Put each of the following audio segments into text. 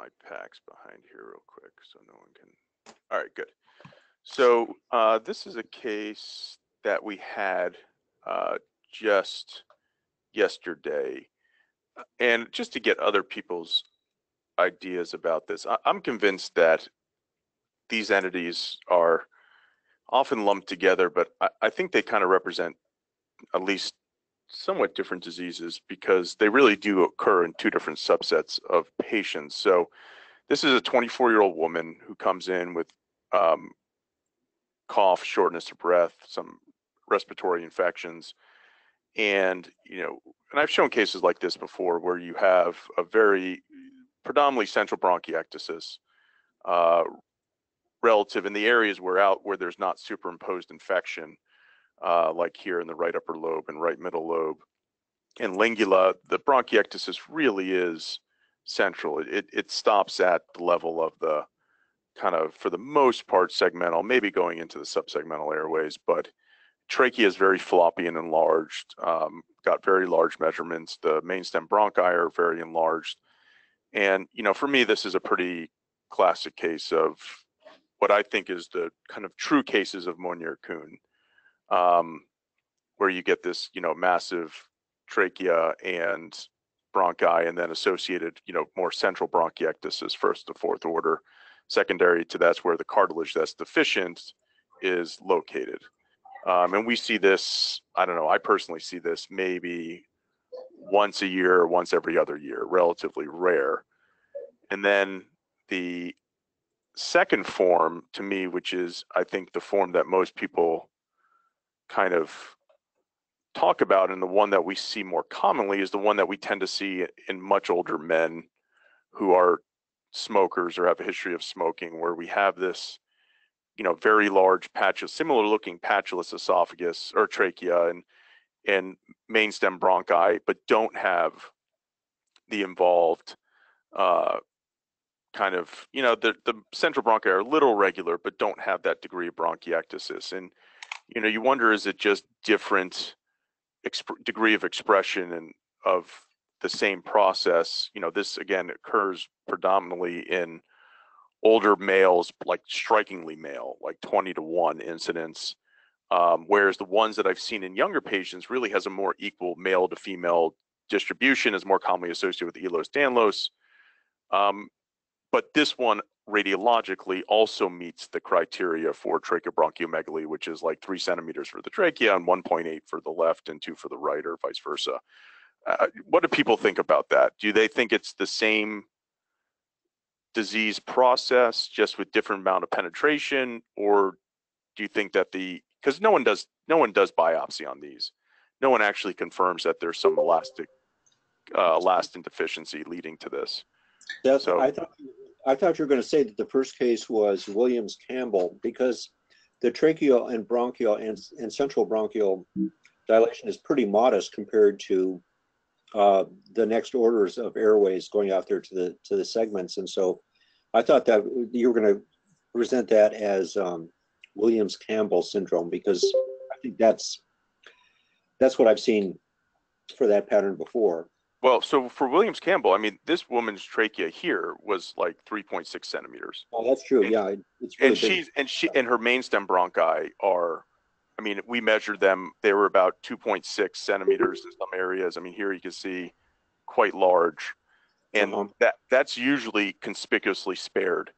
my packs behind here real quick so no one can. All right, good. So uh, this is a case that we had uh, just yesterday. Uh, and just to get other people's ideas about this, I- I'm convinced that these entities are often lumped together, but I, I think they kind of represent at least somewhat different diseases because they really do occur in two different subsets of patients. So this is a 24 year old woman who comes in with um, cough, shortness of breath, some respiratory infections. And, you know, and I've shown cases like this before where you have a very predominantly central bronchiectasis uh, relative in the areas where out where there's not superimposed infection uh, like here in the right upper lobe and right middle lobe. In lingula, the bronchiectasis really is central. It, it stops at the level of the kind of, for the most part, segmental, maybe going into the subsegmental airways, but trachea is very floppy and enlarged, um, got very large measurements. The mainstem bronchi are very enlarged. And, you know, for me, this is a pretty classic case of what I think is the kind of true cases of Mounier-Kuhn um, where you get this, you know, massive trachea and bronchi, and then associated, you know, more central bronchiectasis, first to fourth order. Secondary to that's where the cartilage that's deficient is located. Um, and we see this, I don't know, I personally see this maybe once a year or once every other year, relatively rare. And then the second form to me, which is I think the form that most people kind of talk about and the one that we see more commonly is the one that we tend to see in much older men who are smokers or have a history of smoking where we have this you know very large patches similar looking patulous esophagus or trachea and and main stem bronchi but don't have the involved uh, kind of you know the the central bronchi are a little regular but don't have that degree of bronchiectasis. And you know, you wonder is it just different exp- degree of expression and of the same process? You know, this again occurs predominantly in older males, like strikingly male, like 20 to 1 incidence. Um, whereas the ones that I've seen in younger patients really has a more equal male to female distribution, is more commonly associated with Ehlers Danlos. Um, but this one radiologically also meets the criteria for tracheobronchiomegaly, which is like three centimeters for the trachea and 1.8 for the left and two for the right, or vice versa. Uh, what do people think about that? Do they think it's the same disease process, just with different amount of penetration, or do you think that the because no one does no one does biopsy on these, no one actually confirms that there's some elastic uh, elastin deficiency leading to this. That's, so, I thought I thought you were going to say that the first case was Williams Campbell because the tracheal and bronchial and, and central bronchial dilation is pretty modest compared to uh, the next orders of airways going out there to the to the segments. And so I thought that you were going to present that as um, Williams Campbell syndrome because I think that's that's what I've seen for that pattern before. Well, so for Williams Campbell, I mean, this woman's trachea here was like 3.6 centimeters. Oh, that's true. And, yeah, it's really and big. she's and she and her mainstem bronchi are, I mean, we measured them. They were about 2.6 centimeters in some areas. I mean, here you can see quite large, and uh-huh. that that's usually conspicuously spared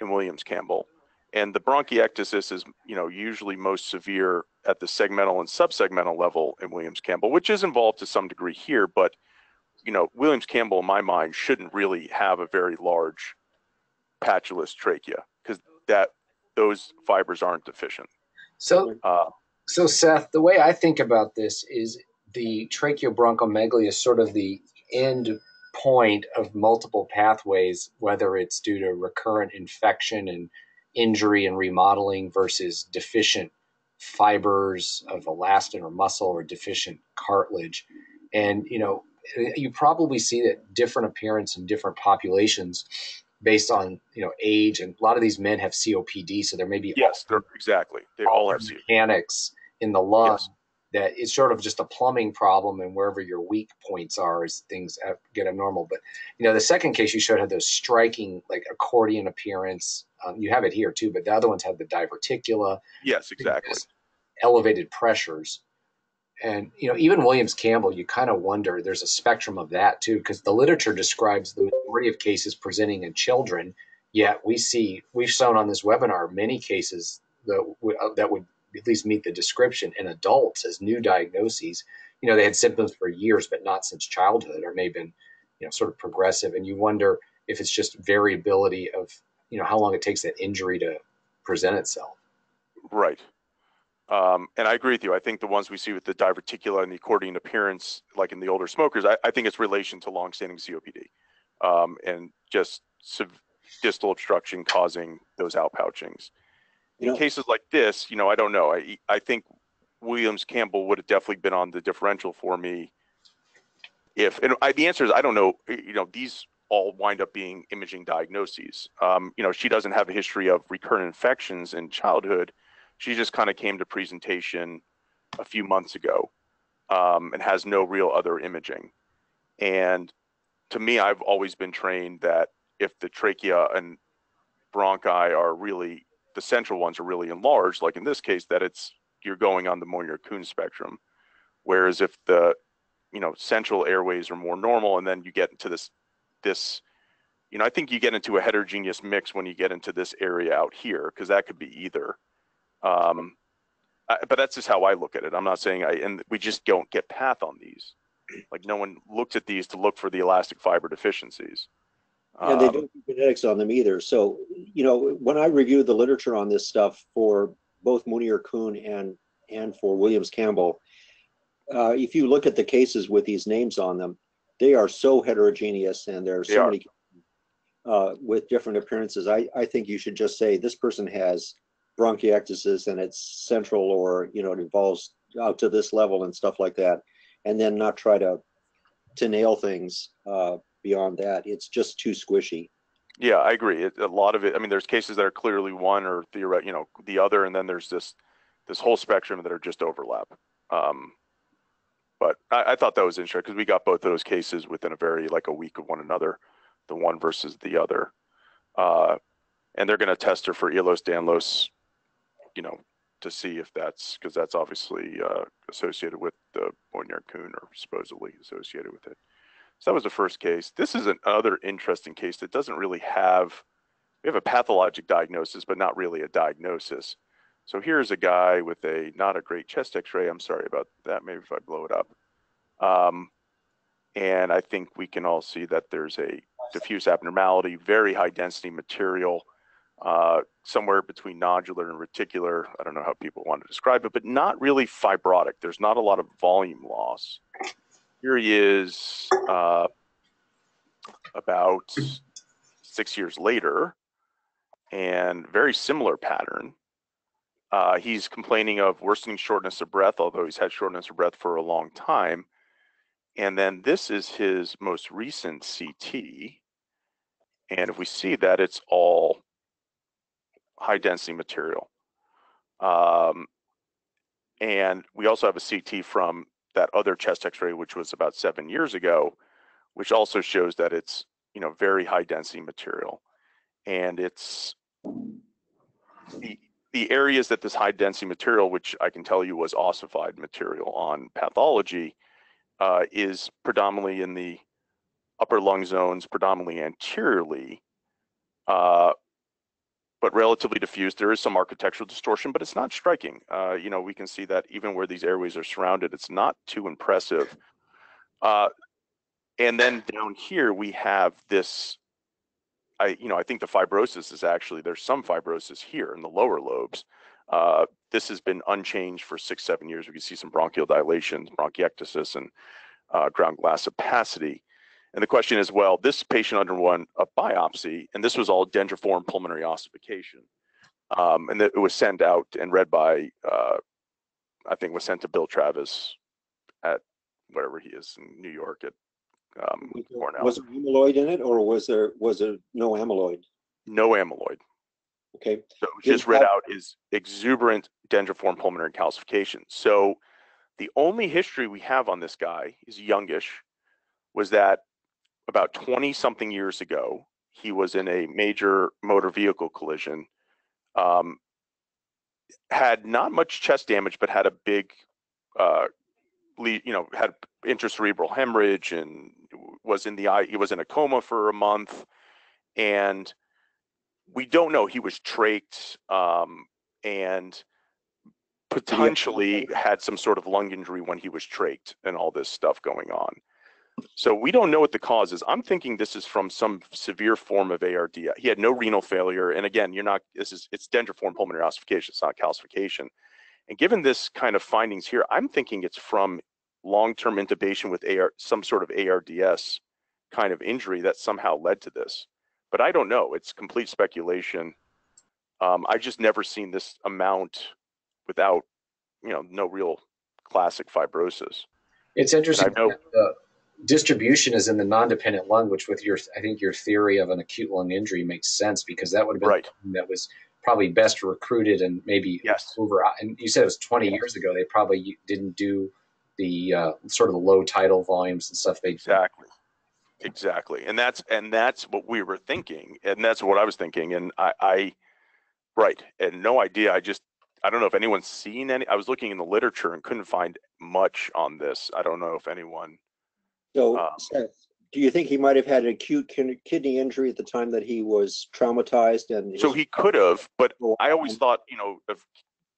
in Williams Campbell. And the bronchiectasis is, you know, usually most severe at the segmental and subsegmental level in Williams Campbell, which is involved to some degree here, but you know, Williams Campbell, in my mind, shouldn't really have a very large patulous trachea because that those fibers aren't deficient. So, uh, so Seth, the way I think about this is the tracheobronchomegaly is sort of the end point of multiple pathways, whether it's due to recurrent infection and injury and remodeling versus deficient fibers of elastin or muscle or deficient cartilage. And, you know, you probably see that different appearance in different populations based on you know age and a lot of these men have COPD so there may be yes they're, exactly. They all have mechanics in the lung yes. that it's sort of just a plumbing problem and wherever your weak points are as things get abnormal. But you know the second case you showed had those striking like accordion appearance. Um, you have it here too but the other ones had the diverticula. Yes exactly. elevated pressures and you know even williams campbell you kind of wonder there's a spectrum of that too because the literature describes the majority of cases presenting in children yet we see we've shown on this webinar many cases that, uh, that would at least meet the description in adults as new diagnoses. You know, they had symptoms for years, but not since childhood, or may have been, you know, sort of progressive. And you wonder if it's just variability of, you know, how long it takes that injury to present itself. Right. Um, and I agree with you. I think the ones we see with the diverticula and the accordion appearance, like in the older smokers, I, I think it's relation to longstanding COPD um, and just distal obstruction causing those outpouchings in know, cases like this, you know, I don't know. I I think Williams Campbell would have definitely been on the differential for me. If and I, the answer is I don't know. You know, these all wind up being imaging diagnoses. Um, you know, she doesn't have a history of recurrent infections in childhood. She just kind of came to presentation a few months ago um, and has no real other imaging. And to me, I've always been trained that if the trachea and bronchi are really the central ones are really enlarged, like in this case, that it's you're going on the Mounier-Kuhn spectrum. Whereas if the you know central airways are more normal, and then you get into this this you know I think you get into a heterogeneous mix when you get into this area out here because that could be either. Um, I, but that's just how I look at it. I'm not saying I and we just don't get path on these. Like no one looks at these to look for the elastic fiber deficiencies. And they um, don't do genetics on them either. So, you know, when I reviewed the literature on this stuff for both Mounier-Kuhn and and for Williams Campbell, uh, if you look at the cases with these names on them, they are so heterogeneous and there are so many uh, with different appearances. I, I think you should just say this person has bronchiectasis and it's central or you know it involves out to this level and stuff like that, and then not try to to nail things uh, beyond that. It's just too squishy. Yeah, I agree. It, a lot of it. I mean, there's cases that are clearly one or the you know the other, and then there's this this whole spectrum that are just overlap. Um, but I, I, thought that was interesting because we got both of those cases within a very like a week of one another, the one versus the other. Uh, and they're going to test her for Ehlers Danlos, you know, to see if that's because that's obviously uh, associated with the Mounier-Kuhn or supposedly associated with it. So that was the first case. This is another interesting case that doesn't really have, we have a pathologic diagnosis, but not really a diagnosis. So here's a guy with a not a great chest x-ray. I'm sorry about that. Maybe if I blow it up. Um, and I think we can all see that there's a diffuse abnormality, very high density material, uh, somewhere between nodular and reticular. I don't know how people want to describe it, but not really fibrotic. There's not a lot of volume loss. Here he is uh, about six years later, and very similar pattern. Uh, he's complaining of worsening shortness of breath, although he's had shortness of breath for a long time. And then this is his most recent CT. And if we see that it's all high density material. Um, and we also have a CT from that other chest x-ray, which was about seven years ago, which also shows that it's, you know, very high density material. And it's the, the areas that this high density material, which I can tell you was ossified material on pathology, uh, is predominantly in the upper lung zones, predominantly anteriorly, uh, but relatively diffuse. There is some architectural distortion, but it's not striking. Uh, you know, we can see that even where these airways are surrounded, it's not too impressive. Uh, and then down here, we have this, I, you know, I think the fibrosis is actually, there's some fibrosis here in the lower lobes. Uh, this has been unchanged for six, seven years. We can see some bronchial dilations, bronchiectasis, and uh, ground glass opacity. And the question is, well, this patient underwent a biopsy, and this was all dendriform pulmonary ossification. Um, and it was sent out and read by, uh, I think, was sent to Bill Travis at wherever he is in New York at um, Cornell. Was there amyloid in it, or was there was there no amyloid? No amyloid. Okay. So just read out is exuberant dendriform pulmonary calcification. So the only history we have on this guy, he's youngish, was that about 20 something years ago, he was in a major motor vehicle collision. Um, had not much chest damage, but had a big, uh, le- you know, had intracerebral hemorrhage and was in the eye. He was in a coma for a month, and we don't know. He was trached um, and potentially had some sort of lung injury when he was trached and all this stuff going on. So we don't know what the cause is. I'm thinking this is from some severe form of ARD. He had no renal failure, and again, you're not. This is it's dendriform pulmonary ossification. It's not calcification. And given this kind of findings here, I'm thinking it's from long-term intubation with AR, some sort of ARDS kind of injury that somehow led to this. But I don't know. It's complete speculation. Um, I just never seen this amount without, you know, no real classic fibrosis. It's interesting. know- that The distribution is in the non-dependent lung, which with your, I think your theory of an acute lung injury makes sense because that would have been Right. that was probably best recruited and maybe Yes. over. And you said it was 20 years ago. They probably didn't do the uh, sort of the low tidal volumes and stuff. They Exactly. Exactly. And that's and that's what we were thinking. And that's what I was thinking. And I, I right. And no idea. I just I don't know if anyone's seen any I was looking in the literature and couldn't find much on this. I don't know if anyone So, Um, Seth, do you think he might have had an acute kin- kidney injury at the time that he was traumatized and? so his- he could have, but I always thought, you know, of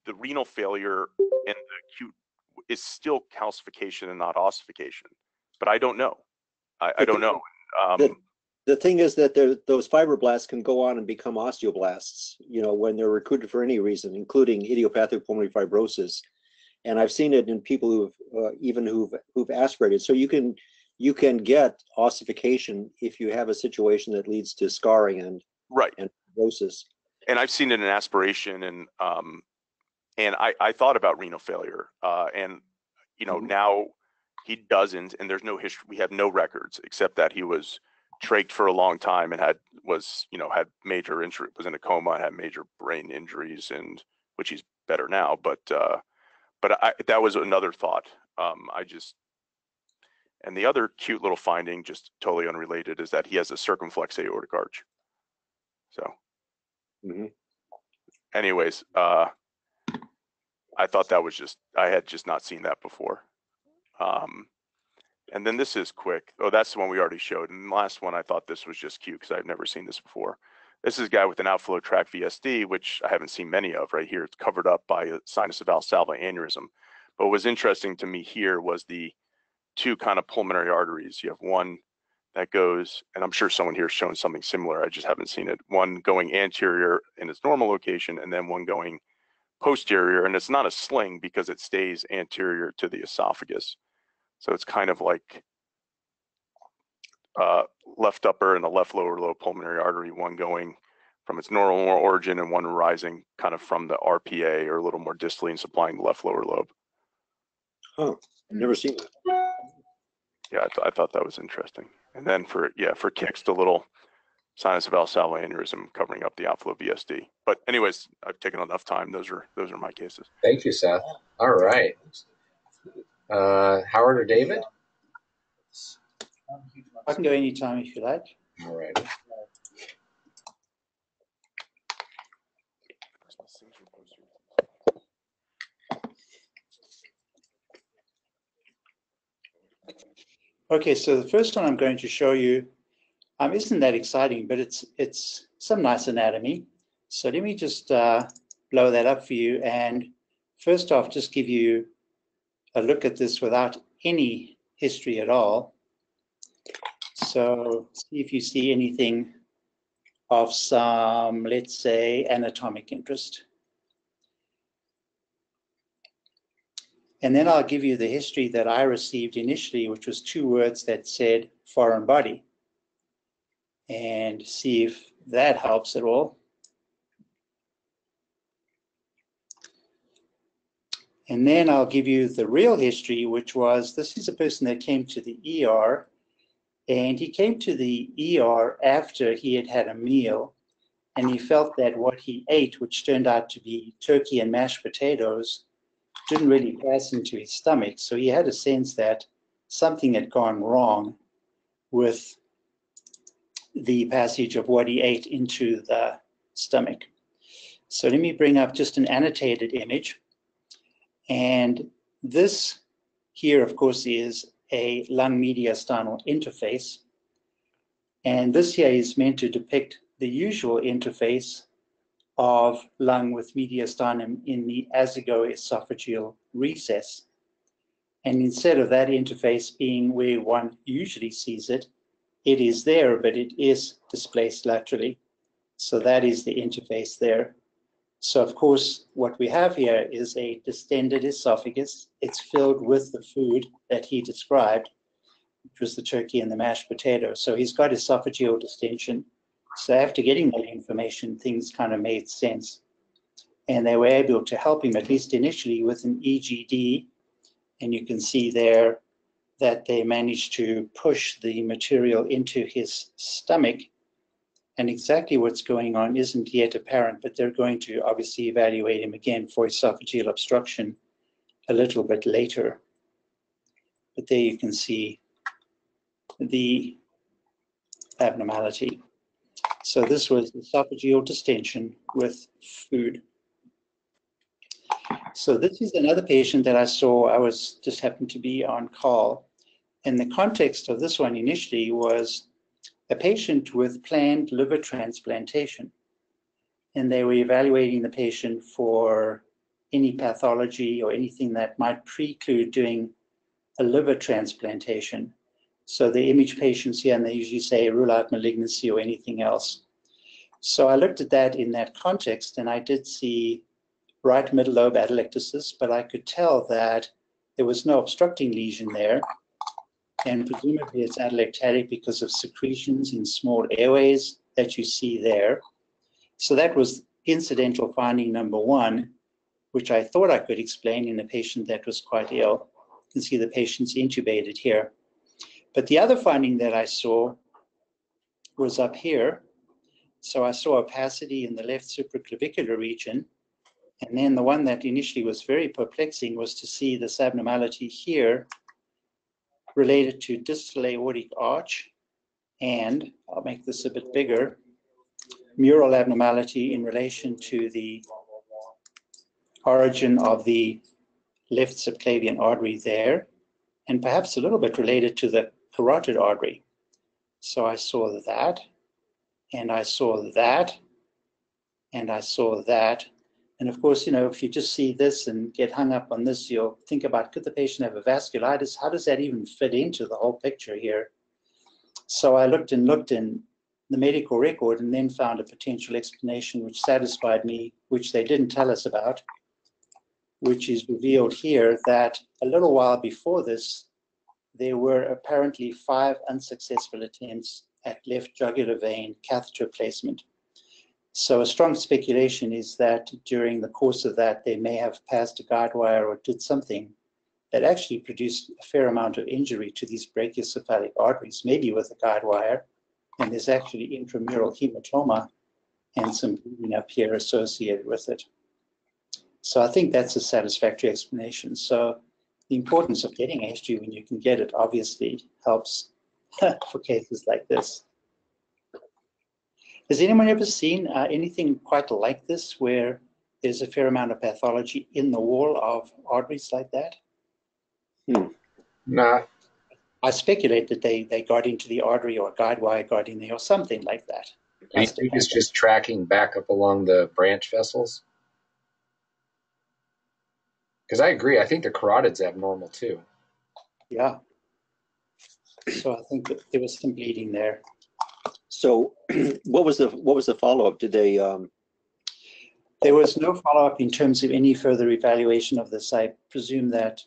the renal failure and the acute is still calcification and not ossification. But I don't know. I, I don't know. Um, the- The thing is that there, those fibroblasts can go on and become osteoblasts, you know, when they're recruited for any reason, including idiopathic pulmonary fibrosis. And I've seen it in people who've, uh, even who've, who've aspirated. So you can, you can get ossification if you have a situation that leads to scarring and right. And fibrosis. and I've seen it in aspiration and um and I I thought about renal failure uh and you know Mhm. now he doesn't and there's no history we have no records except that he was trached for a long time and had was you know had major injury was in a coma and had major brain injuries and which he's better now but uh but I that was another thought um I just and the other cute little finding just totally unrelated is that he has a circumflex aortic arch so Mhm. anyways, uh, I thought that was just, I had just not seen that before. Um, and then this is quick. Oh, that's the one we already showed. And the last one, I thought this was just cute because I've never seen this before. This is a guy with an outflow tract VSD, which I haven't seen many of right here. It's covered up by a sinus of valsalva aneurysm. But what was interesting to me here was the two kind of pulmonary arteries. You have one that goes, and I'm sure someone here has shown something similar. I just haven't seen it. One going anterior in its normal location, and then one going posterior. And it's not a sling because it stays anterior to the esophagus. So it's kind of like uh, left upper and the left lower lobe pulmonary artery, one going from its normal origin and one rising kind of from the RPA or a little more distally and supplying the left lower lobe. Oh, I've never seen that. Yeah, I, th- I thought that was interesting. And then for yeah, for kicks, the little sinus of valsalva aneurysm covering up the outflow VSD. But anyways, I've taken enough time. Those are those are my cases. Thank you, Seth. All right. Uh, Howard or David? I can go anytime if you like. All right. Okay, so the first one I'm going to show you um, isn't that exciting, but it's it's some nice anatomy. So let me just uh, blow that up for you. And first off, just give you a look at this without any history at all. So see if you see anything of some, let's say, anatomic interest. And then I'll give you the history that I received initially, which was two words that said foreign body. And see if that helps at all. And then I'll give you the real history, which was this is a person that came to the ER. And he came to the ER after he had had a meal. And he felt that what he ate, which turned out to be turkey and mashed potatoes, didn't really pass into his stomach. So he had a sense that something had gone wrong with the passage of what he ate into the stomach. So let me bring up just an annotated image. And this here, of course, is a lung mediastinal interface. And this here is meant to depict the usual interface of lung with mediastinum in the azygoesophageal recess. And instead of that interface being where one usually sees it, it is there, but it is displaced laterally. So that is the interface there. So of course, what we have here is a distended esophagus. It's filled with the food that he described, which was the turkey and the mashed potato. So he's got esophageal distension. So after getting that information, things kind of made sense. And they were able to help him, at least initially, with an EGD. And you can see there that they managed to push the material into his stomach and exactly what's going on isn't yet apparent, but they're going to obviously evaluate him again for esophageal obstruction a little bit later. But there you can see the abnormality. So this was esophageal distension with food. So this is another patient that I saw. I was just happened to be on call. And the context of this one initially was a patient with planned liver transplantation. And they were evaluating the patient for any pathology or anything that might preclude doing a liver transplantation. So the image patients here, and they usually say rule out malignancy or anything else. So I looked at that in that context, and I did see right middle lobe atelectasis, but I could tell that there was no obstructing lesion there and presumably it's atelectatic because of secretions in small airways that you see there. So that was incidental finding number one, which I thought I could explain in a patient that was quite ill. You can see the patient's intubated here. But the other finding that I saw was up here. So I saw opacity in the left supraclavicular region. And then the one that initially was very perplexing was to see this abnormality here related to distal aortic arch and, I'll make this a bit bigger, mural abnormality in relation to the origin of the left subclavian artery there, and perhaps a little bit related to the carotid artery. So I saw that, and I saw that, and I saw that, and of course, you know, if you just see this and get hung up on this, you'll think about could the patient have a vasculitis? How does that even fit into the whole picture here? So I looked and looked in the medical record and then found a potential explanation which satisfied me, which they didn't tell us about, which is revealed here that a little while before this, there were apparently five unsuccessful attempts at left jugular vein catheter placement. So a strong speculation is that during the course of that, they may have passed a guide wire or did something that actually produced a fair amount of injury to these brachiocephalic arteries, maybe with a guide wire. And there's actually intramural hematoma and some bleeding up here associated with it. So I think that's a satisfactory explanation. So the importance of getting HG when you can get it obviously helps for cases like this. Has anyone ever seen uh, anything quite like this where there's a fair amount of pathology in the wall of arteries like that? Hmm. Nah. I speculate that they, they got into the artery or guide wire got in there or something like that. You think it's just tracking back up along the branch vessels? Because I agree, I think the carotid's abnormal too. Yeah. So I think that there was some bleeding there. So what was the, what was the follow-up? Did they, um, There was no follow-up in terms of any further evaluation of this. I presume that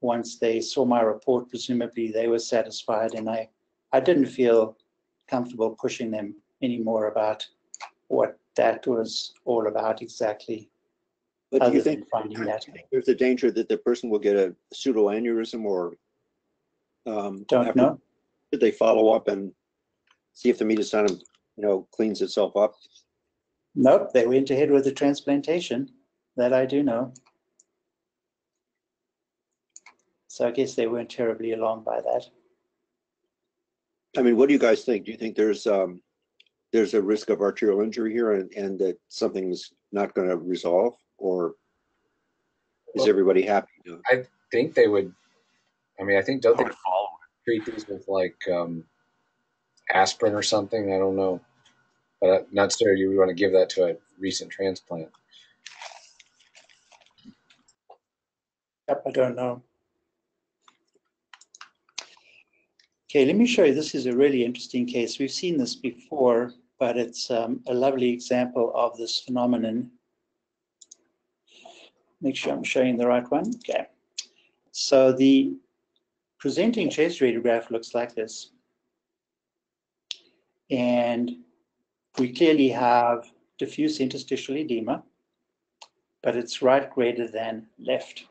once they saw my report, presumably they were satisfied and I, I didn't feel comfortable pushing them anymore about what that was all about exactly. But do other you than think Finding that, there's a danger that the person will get a pseudoaneurysm or? um, don't after- know. Did they follow up and see if the mediastinum, you know, cleans itself up? Nope, they went ahead with the transplantation. That I do know. So I guess they weren't terribly alarmed by that. I mean, what do you guys think? Do you think there's, um, there's a risk of arterial injury here and, and that something's not going to resolve? Or is Well- everybody happy? to- I think they would. I mean, I think don't I they follow treat these with like um, aspirin or something? I don't know, but uh, not sure you would want to give that to a recent transplant. Yep, I don't know. Okay, let me show you. This is a really interesting case. We've seen this before, but it's um, a lovely example of this phenomenon. Make sure I'm showing the right one. Okay. So the presenting chest radiograph looks like this. And we clearly have diffuse interstitial edema, but it's right greater than left.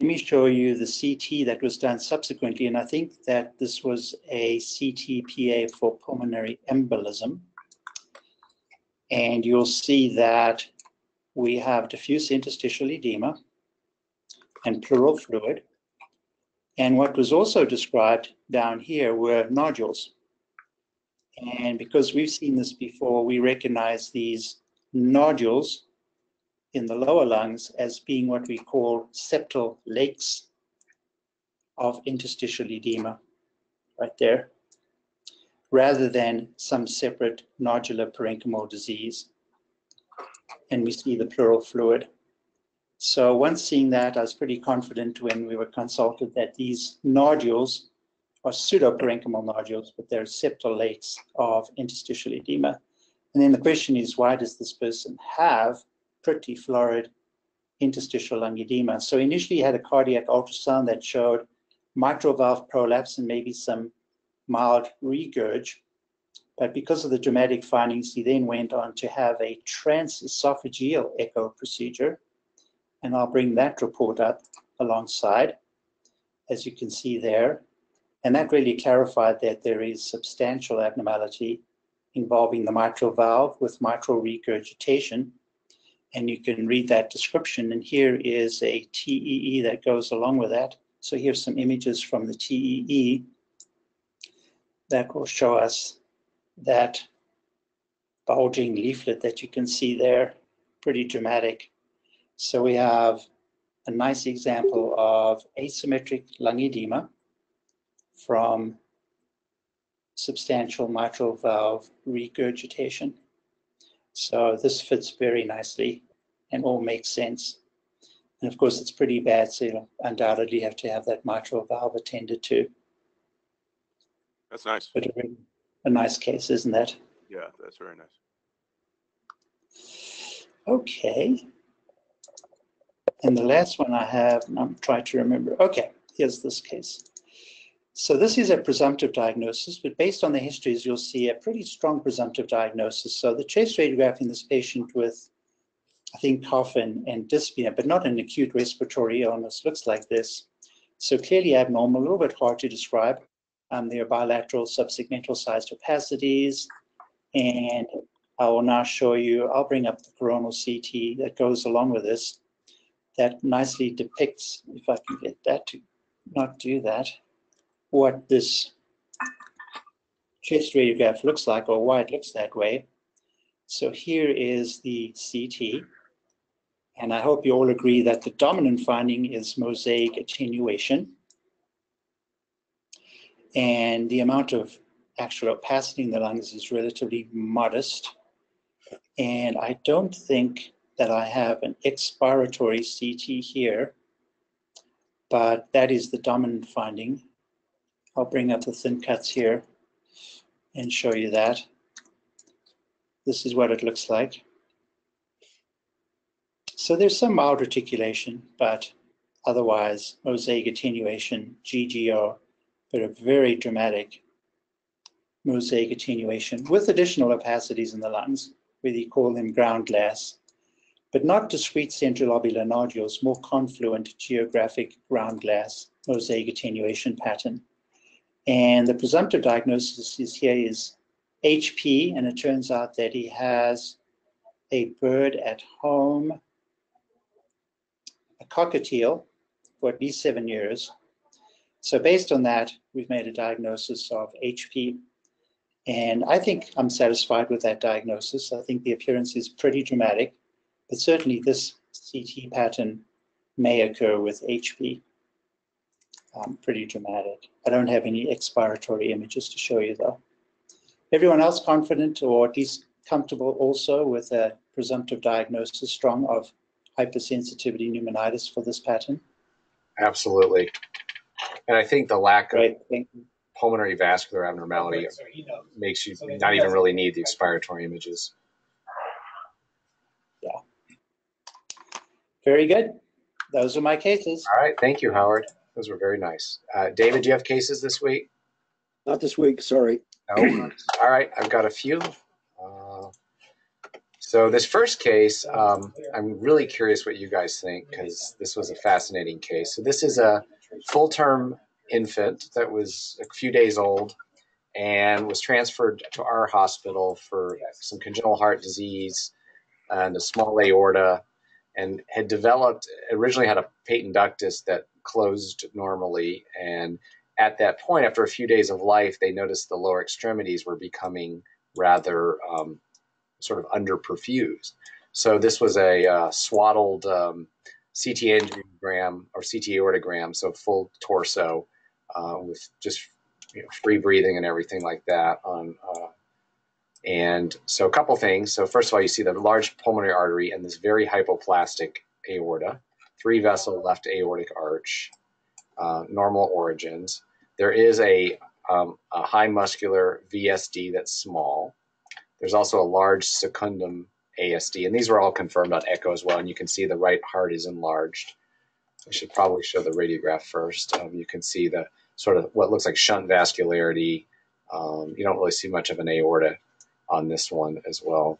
Let me show you the CT that was done subsequently, and I think that this was a CTPA for pulmonary embolism. And you'll see that we have diffuse interstitial edema and pleural fluid. And what was also described down here were nodules. And because we've seen this before, we recognize these nodules in the lower lungs as being what we call septal lakes of interstitial edema, right there, rather than some separate nodular parenchymal disease. And we see the pleural fluid. So once seeing that, I was pretty confident when we were consulted that these nodules are pseudoparenchymal nodules, but they're septal lakes of interstitial edema. And then the question is, why does this person have pretty florid interstitial lung edema. So initially he had a cardiac ultrasound that showed mitral valve prolapse and maybe some mild regurg. But because of the dramatic findings, he then went on to have a transesophageal echo procedure. And I'll bring that report up alongside, as you can see there. And that really clarified that there is substantial abnormality involving the mitral valve with mitral regurgitation and you can read that description. And here is a TEE that goes along with that. So here's some images from the TEE that will show us that bulging leaflet that you can see there, pretty dramatic. So we have a nice example of asymmetric lung edema from substantial mitral valve regurgitation. So this fits very nicely and all makes sense. And of course, it's pretty bad, so you'll undoubtedly have to have that mitral valve attended to. That's nice. But a, a nice case, isn't that? Yeah, that's very nice. Okay. And the last one I have, I'm trying to remember. Okay, here's this case. So this is a presumptive diagnosis, but based on the histories, you'll see a pretty strong presumptive diagnosis. So the chest radiograph in this patient with, I think, cough and, and dyspnea, but not an acute respiratory illness, looks like this. So clearly abnormal, a little bit hard to describe. Um, there are bilateral subsegmental sized opacities. And I will now show you, I'll bring up the coronal CT that goes along with this that nicely depicts, if I can get that to not do that, what this chest radiograph looks like or why it looks that way. So here is the CT. And I hope you all agree that the dominant finding is mosaic attenuation. And the amount of actual opacity in the lungs is relatively modest. And I don't think that I have an expiratory CT here, but that is the dominant finding. I'll bring up the thin cuts here and show you that. This is what it looks like. So there's some mild reticulation, but otherwise mosaic attenuation, GGO, but a very dramatic mosaic attenuation with additional opacities in the lungs, whether you call them ground glass, but not discrete centrilobular nodules, more confluent geographic ground glass mosaic attenuation pattern. And the presumptive diagnosis is here is HP, and it turns out that he has a bird at home, a cockatiel for at least seven years. So based on that, we've made a diagnosis of HP. And I think I'm satisfied with that diagnosis. I think the appearance is pretty dramatic, but certainly this CT pattern may occur with HP. Um, pretty dramatic. I don't have any expiratory images to show you though. Everyone else confident or at least comfortable also with a presumptive diagnosis strong of hypersensitivity pneumonitis for this pattern? Absolutely. And I think the lack of thank you. pulmonary vascular abnormality makes you not even really need the expiratory images. Yeah. Very good. Those are my cases. All right. Thank you, Howard. Those were very nice. Uh, David, do you have cases this week? Not this week, sorry. No. All right. I've got a few. Uh, so this first case, um, I'm really curious what you guys think because this was a fascinating case. So this is a full-term infant that was a few days old and was transferred to our hospital for some congenital heart disease and a small aorta and had developed originally had a patent ductus that closed normally. And at that point after a few days of life they noticed the lower extremities were becoming rather um, sort of underperfused so this was a uh, swaddled um, ct angiogram or ct aortogram so full torso uh, with just you know, free breathing and everything like that on uh, and so a couple things. So first of all, you see the large pulmonary artery and this very hypoplastic aorta, three vessel left aortic arch, uh, normal origins. There is a, um, a high muscular VSD that's small. There's also a large secundum ASD, and these were all confirmed on echo as well. And you can see the right heart is enlarged. I should probably show the radiograph first. Um, you can see the sort of what looks like shunt vascularity. Um, you don't really see much of an aorta on this one as well,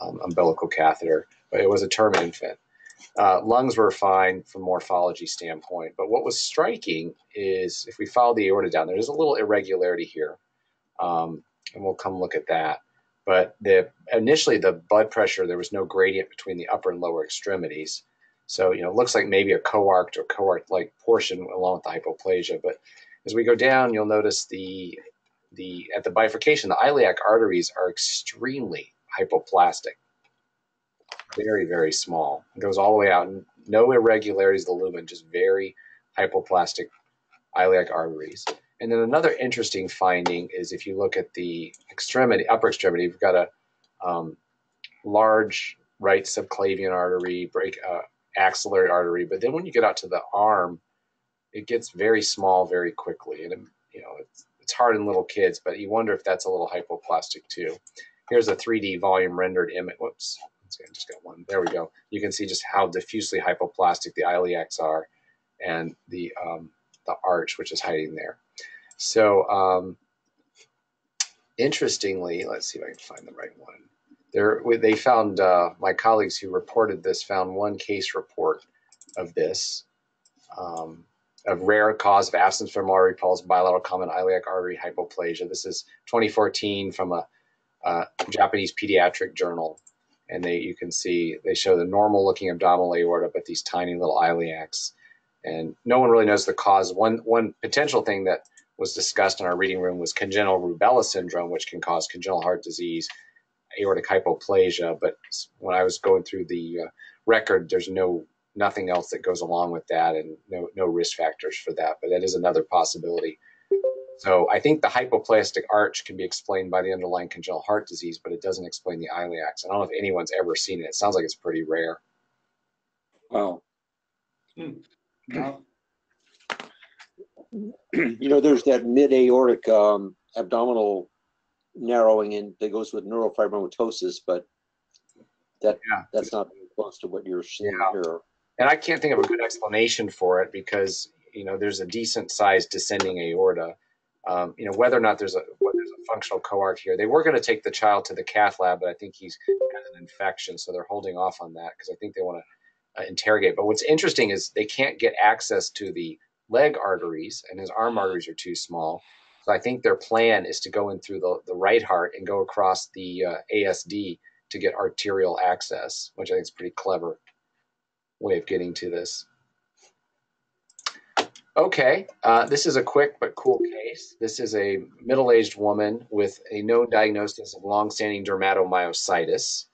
um, umbilical catheter, but it was a term infant. Uh, lungs were fine from morphology standpoint, but what was striking is if we follow the aorta down, there's a little irregularity here, um, and we'll come look at that. But the initially the blood pressure there was no gradient between the upper and lower extremities, so you know it looks like maybe a coarced or coarct-like portion along with the hypoplasia. But as we go down, you'll notice the the at the bifurcation, the iliac arteries are extremely hypoplastic, very very small. It goes all the way out. No irregularities of the lumen, just very hypoplastic iliac arteries. And then another interesting finding is if you look at the extremity, upper extremity, we've got a um, large right subclavian artery, break uh, axillary artery, but then when you get out to the arm, it gets very small very quickly, and it, you know it's it's hard in little kids, but you wonder if that's a little hypoplastic too. Here's a 3D volume rendered image. Whoops, I just got one. There we go. You can see just how diffusely hypoplastic the iliacs are and the, um, the arch, which is hiding there. So um, interestingly, let's see if I can find the right one. There, they found, uh, my colleagues who reported this found one case report of this. Um, a rare cause of absence femoral pulse bilateral common iliac artery hypoplasia. This is 2014 from a, a Japanese pediatric journal. And they, you can see they show the normal looking abdominal aorta, but these tiny little iliacs. And no one really knows the cause. One, one potential thing that was discussed in our reading room was congenital rubella syndrome, which can cause congenital heart disease, aortic hypoplasia. But when I was going through the uh, record, there's no nothing else that goes along with that and no, no risk factors for that, but that is another possibility. So I think the hypoplastic arch can be explained by the underlying congenital heart disease, but it doesn't explain the iliacs. I don't know if anyone's ever seen it. It sounds like it's pretty rare. Wow. Hmm. You know, there's that mid aortic um, abdominal narrowing in that goes with neurofibromatosis, but that Yeah. that's not close to what you're seeing Yeah. here. And I can't think of a good explanation for it because you know there's a decent sized descending aorta. Um, you know whether or not there's a whether there's a functional coarct here. They were going to take the child to the cath lab, but I think he's got an infection, so they're holding off on that because I think they want to uh, interrogate. But what's interesting is they can't get access to the leg arteries, and his arm arteries are too small. So I think their plan is to go in through the, the right heart and go across the uh, ASD to get arterial access, which I think is pretty clever way of getting to this. Okay, uh, this is a quick but cool case. This is a middle-aged woman with a known diagnosis of long-standing dermatomyositis,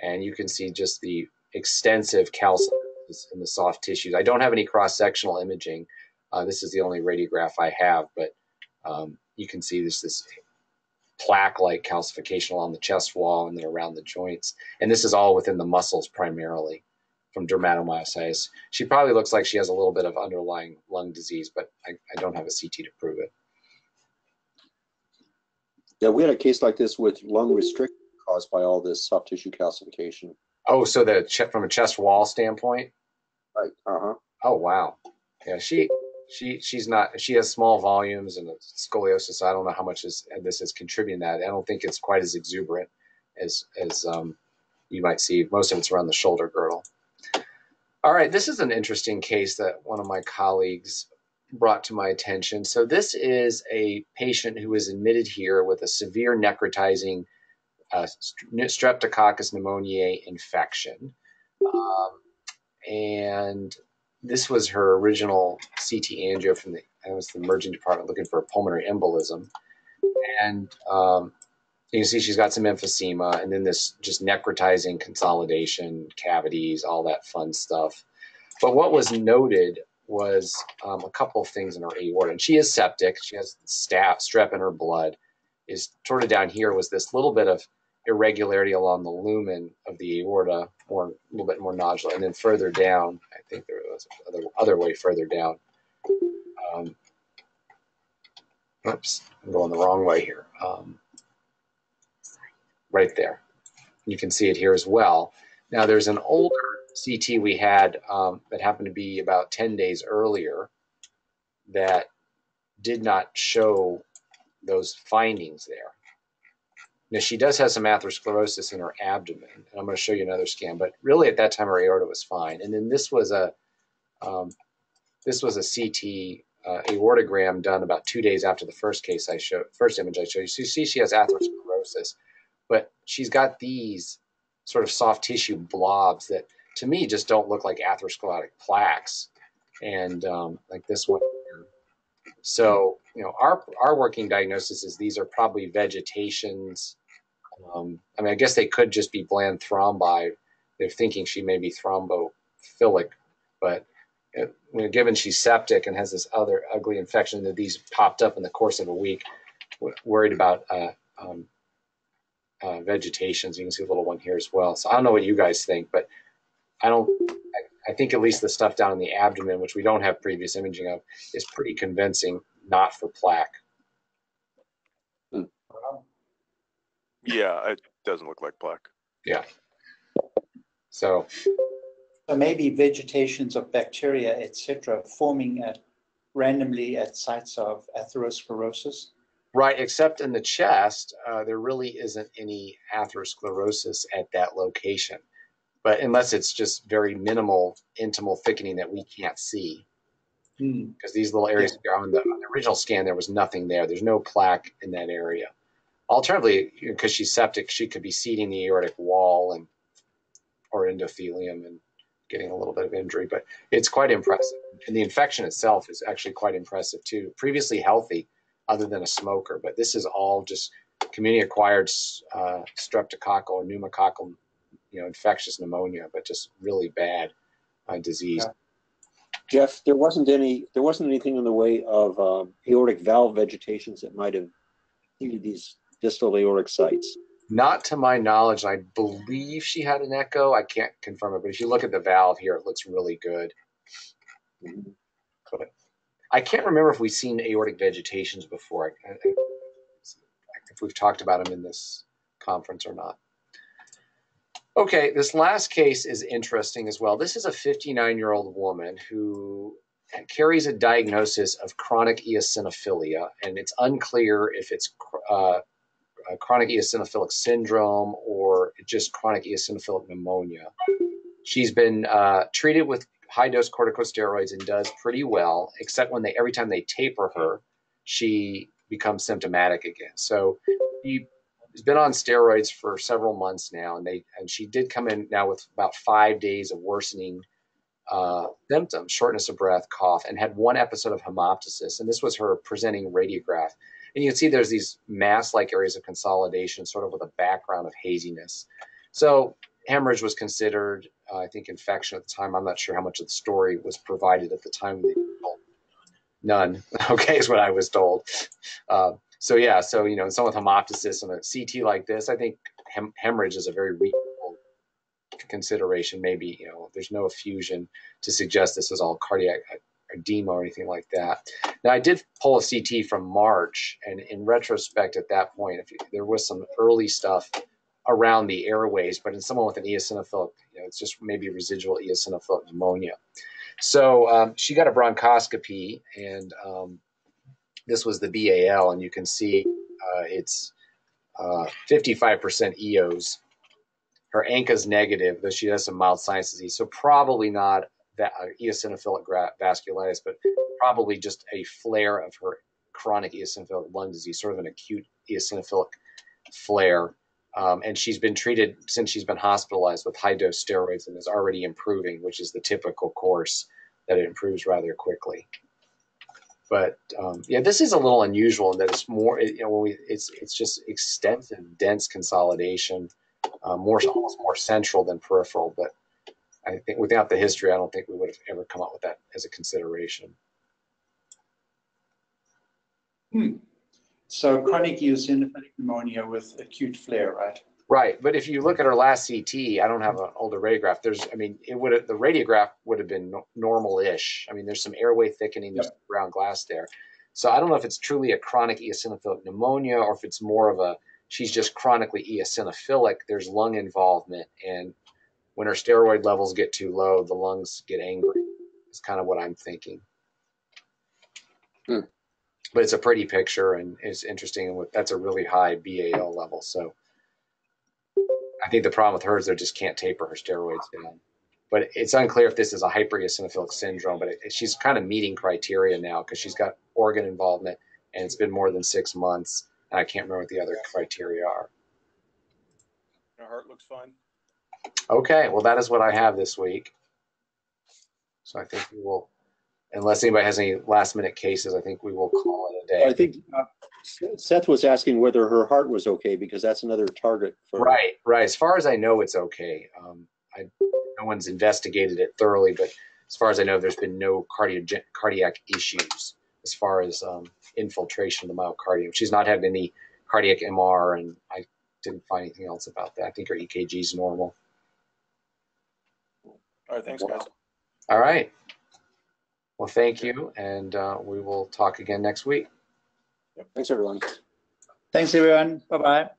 and you can see just the extensive calcium in the soft tissues. I don't have any cross-sectional imaging. Uh, this is the only radiograph I have, but um, you can see there's this plaque-like calcification along the chest wall and then around the joints, and this is all within the muscles primarily from dermatomyositis. She probably looks like she has a little bit of underlying lung disease, but I, I don't have a CT to prove it. Yeah, we had a case like this with lung restriction caused by all this soft tissue calcification. Oh, so the from a chest wall standpoint. Right. Uh huh. Oh wow. Yeah, she she she's not she has small volumes and scoliosis. So I don't know how much is this is contributing that. I don't think it's quite as exuberant as as um, you might see. Most of it's around the shoulder girdle. All right, this is an interesting case that one of my colleagues brought to my attention. So this is a patient who was admitted here with a severe necrotizing uh, Streptococcus pneumoniae infection. Um, and this was her original CT angio from the, I was the emerging department looking for a pulmonary embolism. And um, you can see she's got some emphysema and then this just necrotizing consolidation, cavities, all that fun stuff. But what was noted was um, a couple of things in her aorta. And she is septic. She has staph, strep in her blood. Is sort of down here was this little bit of irregularity along the lumen of the aorta, or a little bit more nodular. And then further down, I think there was other other way further down. Um, oops, I'm going the wrong way here. Um, right there. You can see it here as well. Now there's an older CT we had um, that happened to be about 10 days earlier that did not show those findings there. Now she does have some atherosclerosis in her abdomen, and I'm going to show you another scan. But really, at that time, her aorta was fine. And then this was a um, this was a CT uh, aortogram done about two days after the first case I showed, first image I showed you. So you see she has atherosclerosis but she's got these sort of soft tissue blobs that to me just don't look like atherosclerotic plaques and um, like this one. So you know our our working diagnosis is these are probably vegetations um, i mean i guess they could just be bland thrombi they're thinking she may be thrombophilic but it, you know, given she's septic and has this other ugly infection that these popped up in the course of a week worried about uh, um, uh, vegetations. You can see a little one here as well. So I don't know what you guys think, but I don't. I, I think at least the stuff down in the abdomen, which we don't have previous imaging of, is pretty convincing. Not for plaque. Yeah, it doesn't look like plaque. Yeah. So. So maybe vegetations of bacteria, etc., forming at randomly at sites of atherosclerosis. Right, except in the chest, uh, there really isn't any atherosclerosis at that location. But unless it's just very minimal intimal thickening that we can't see. Because hmm. these little areas yeah. on, the, on, the, original scan, there was nothing there. There's no plaque in that area. Alternatively, because she's septic, she could be seeding the aortic wall and or endothelium and getting a little bit of injury. But it's quite impressive. And the infection itself is actually quite impressive too. Previously healthy, other than a smoker. But this is all just community acquired uh, streptococcal or pneumococcal, you know, infectious pneumonia, but just really bad uh, disease. Yeah. Jeff, there wasn't any, there wasn't anything in the way of uh, aortic valve vegetations that might have these distal aortic sites. Not to my knowledge. I believe she had an echo. I can't confirm it, but if you look at the valve here, it looks really good. Mm-hmm. I can't remember if we've seen aortic vegetations before. if we've talked about them in this conference or not. Okay, this last case is interesting as well. This is a 59-year-old woman who carries a diagnosis of chronic eosinophilia, and it's unclear if it's uh, chronic eosinophilic syndrome or just chronic eosinophilic pneumonia. She's been uh, treated with high dose corticosteroids and does pretty well, except when they every time they taper her, she becomes symptomatic again. So she has been on steroids for several months now, and they and she did come in now with about five days of worsening uh, symptoms, shortness of breath, cough, and had one episode of hemoptysis. And this was her presenting radiograph. And you can see there's these mass-like areas of consolidation, sort of with a background of haziness. So hemorrhage was considered, uh, I think, infection at the time. I'm not sure how much of the story was provided at the time. None. Okay, is what I was told. Uh, so yeah, so you know, someone with hemoptysis and a CT like this, I think hem- hemorrhage is a very reasonable consideration. Maybe you know, there's no effusion to suggest this was all cardiac edema or anything like that. Now, I did pull a CT from March, and in retrospect, at that point, if you, there was some early stuff around the airways, but in someone with an eosinophilic, you know, it's just maybe residual eosinophilic pneumonia. So um, she got a bronchoscopy, and um, this was the BAL, and you can see uh, it's 55% uh, EOs. Her ANCA's negative, though she has some mild sinus disease, so probably not that, uh, eosinophilic vasculitis, but probably just a flare of her chronic eosinophilic lung disease, sort of an acute eosinophilic flare. Um, and she's been treated since she's been hospitalized with high dose steroids and is already improving, which is the typical course that it improves rather quickly. But um, yeah, this is a little unusual in that it's more, you know, we, it's it's just extensive, dense consolidation, uh, more almost more central than peripheral. But I think without the history, I don't think we would have ever come up with that as a consideration. Hmm. So chronic eosinophilic pneumonia with acute flare, right? Right, but if you look at her last CT, I don't have an older radiograph. There's, I mean, it would the radiograph would have been normal-ish. I mean, there's some airway thickening, there's yep. ground glass there. So I don't know if it's truly a chronic eosinophilic pneumonia or if it's more of a she's just chronically eosinophilic. There's lung involvement, and when her steroid levels get too low, the lungs get angry. It's kind of what I'm thinking. Hmm but it's a pretty picture and it's interesting. And that's a really high BAL level. So I think the problem with her is they just can't taper her steroids down. But it's unclear if this is a hypereosinophilic syndrome. But it, she's kind of meeting criteria now because she's got organ involvement and it's been more than six months. And I can't remember what the other criteria are. Her heart looks fine. Okay, well that is what I have this week. So I think we will unless anybody has any last minute cases, I think we will call it a day. I think uh, Seth was asking whether her heart was okay because that's another target for. Right, right. As far as I know, it's okay. Um, I, no one's investigated it thoroughly, but as far as I know, there's been no cardiac cardiac issues as far as um, infiltration of the myocardium. She's not had any cardiac MR, and I didn't find anything else about that. I think her EKG is normal. All right, thanks, guys. All right. Well, thank you, and uh, we will talk again next week. Thanks, everyone. Thanks, everyone. Bye-bye.